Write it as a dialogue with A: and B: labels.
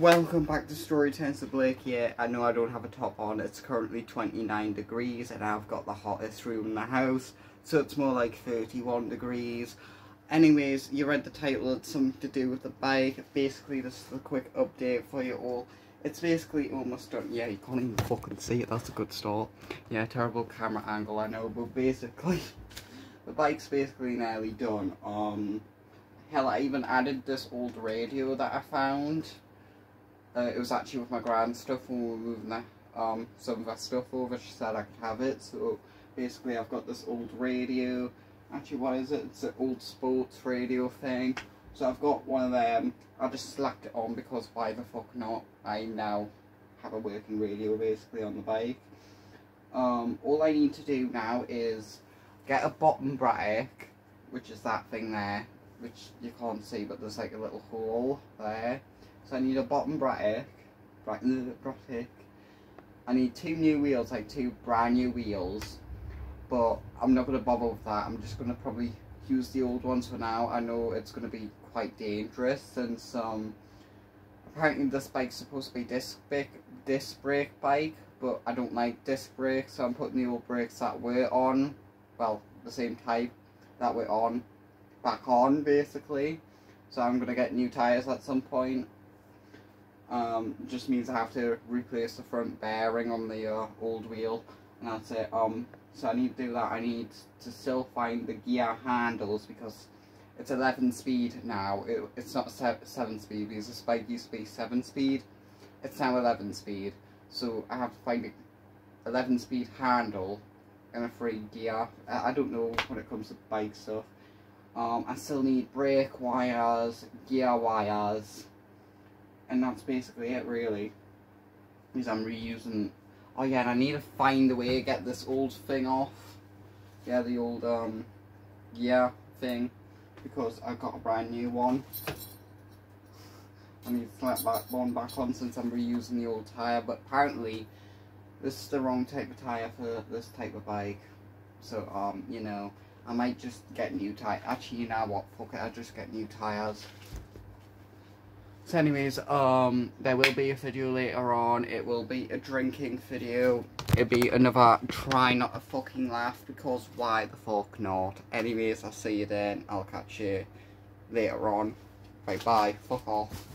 A: Welcome back to Storytime to Blake here. I know I don't have a top on, it's currently 29 degrees and I've got the hottest room in the house, so it's more like 31 degrees. Anyways, you read the title, it's something to do with the bike. Basically, this is a quick update for you all. It's basically almost done. Yeah, you can't even fucking see it, that's a good start. Yeah, terrible camera angle, I know, but basically, the bike's basically nearly done. Um, hell, I even added this old radio that I found uh, it was actually with my grand stuff when we were moving the, um, some of our stuff over. She said I could have it. So basically I've got this old radio. Actually, what is it? It's an old sports radio thing. So I've got one of them. I just slapped it on because why the fuck not? I now have a working radio basically on the bike. Um, all I need to do now is get a bottom brake, which is that thing there, which you can't see, but there's like a little hole there. So I need a bottom brake, brake. I need two new wheels, like two brand new wheels. But I'm not going to bother with that. I'm just going to probably use the old ones for now. I know it's going to be quite dangerous since um, apparently this bike's supposed to be disc brake, disc brake bike. But I don't like disc brakes, so I'm putting the old brakes that were on, well, the same type that were on, back on basically. So I'm going to get new tyres at some point um, just means I have to replace the front bearing on the uh, old wheel and that's it. Um, so I need to do that. I need to still find the gear handles because it's 11 speed now. It, it's not 7 speed because the Spike used to be 7 speed. It's now 11 speed. So I have to find a 11 speed handle and a free gear. I, I don't know when it comes to bike stuff. Um, I still need brake wires, gear wires, and that's basically it really. Because I'm reusing oh yeah and I need to find a way to get this old thing off. Yeah the old um yeah thing. Because I got a brand new one. I need to slap that one back on since I'm reusing the old tyre but apparently this is the wrong type of tyre for this type of bike. So um you know I might just get new tyre actually you know what fuck it I'll just get new tyres so anyways, um, there will be a video later on. It will be a drinking video. It'll be another try not to fucking laugh because why the fuck not? Anyways, I'll see you then. I'll catch you later on. Bye bye. Fuck off.